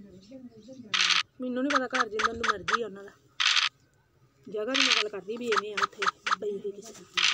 ਮੈਨੂੰ ਨਹੀਂ ਪਤਾ ਘਰ ਜਿੰਨਾਂ ਨੂੰ ਮਰਜ਼ੀ ਆ ਉਹਨਾਂ ਦਾ ਜਗ੍ਹਾ ਦੀ ਮੈਂ ਗੱਲ ਕਰਦੀ ਵੀ ਐਵੇਂ ਆ ਉੱਥੇ ਪਈ ਹੋਈ ਕਿਸੇ ਦੀ।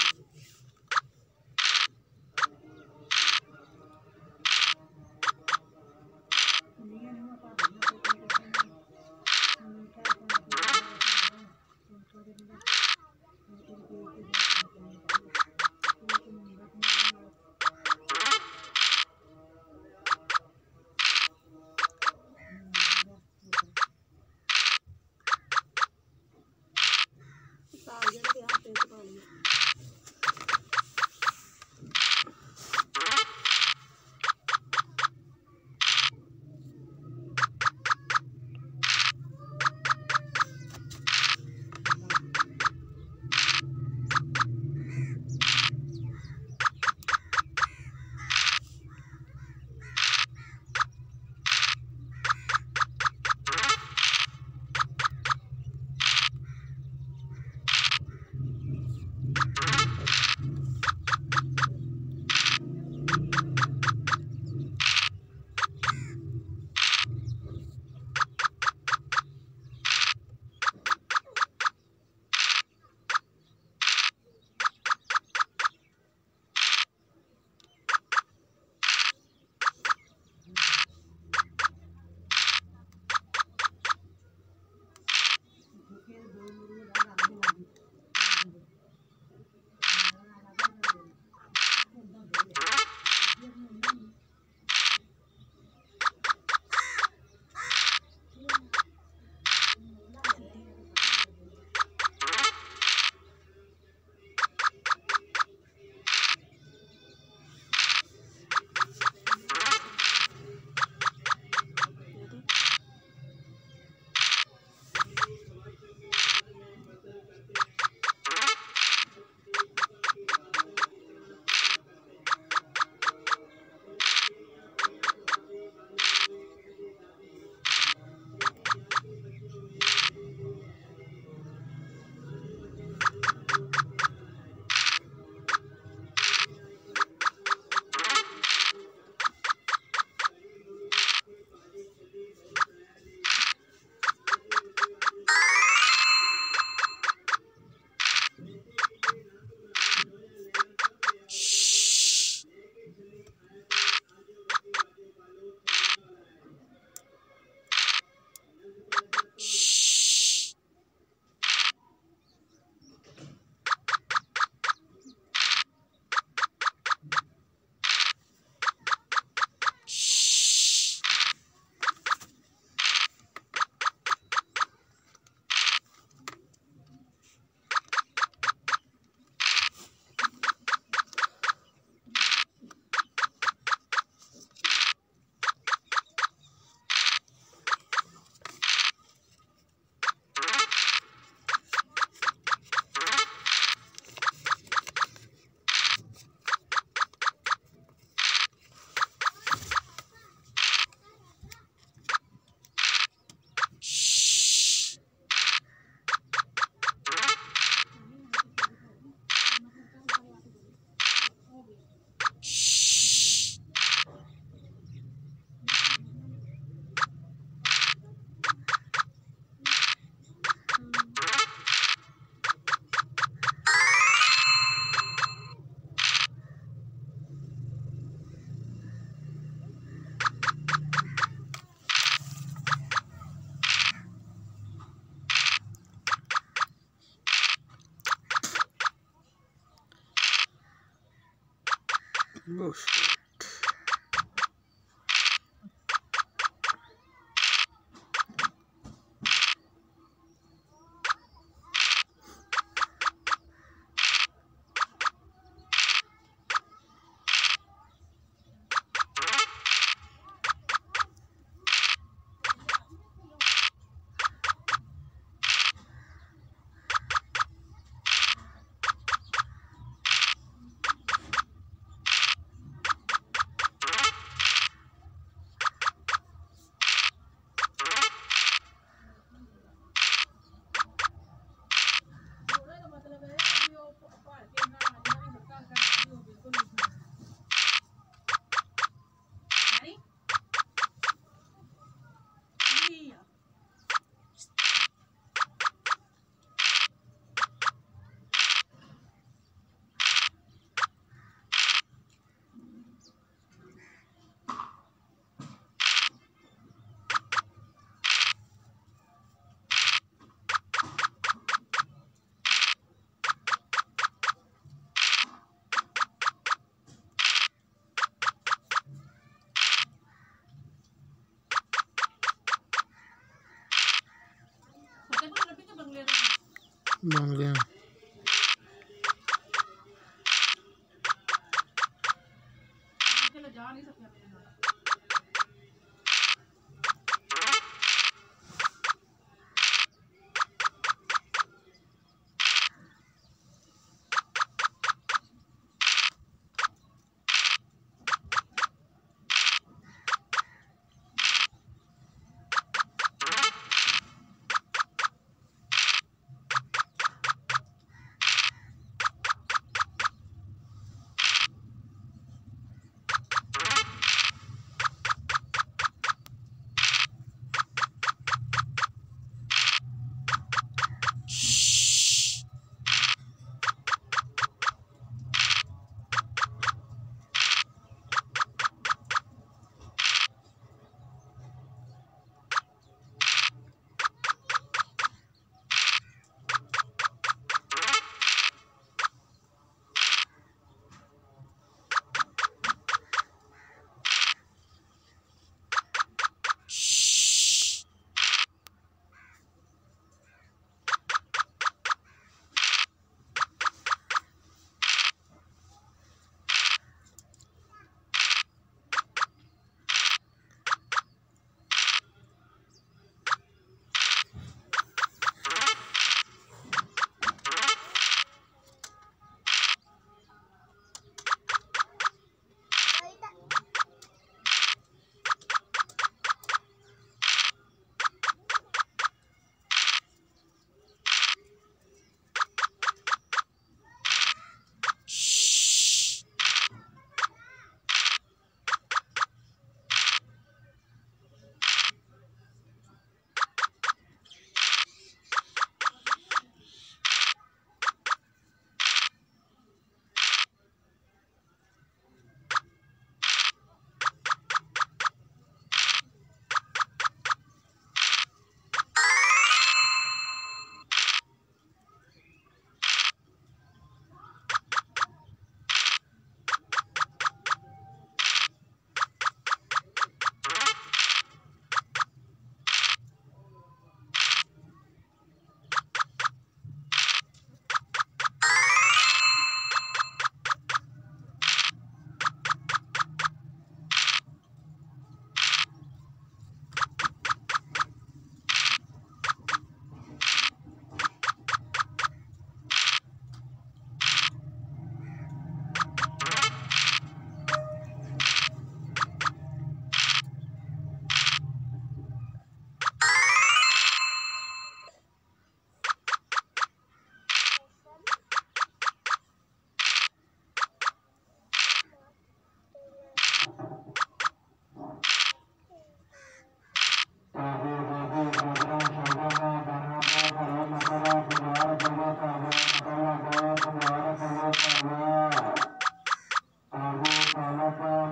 hermoso. machen wir Papa.